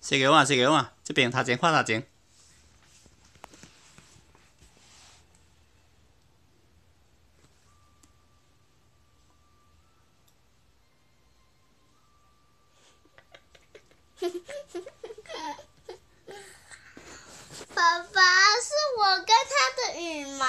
写给我嘛，写给我嘛，这边他先画他先。爸爸是我跟他的羽毛。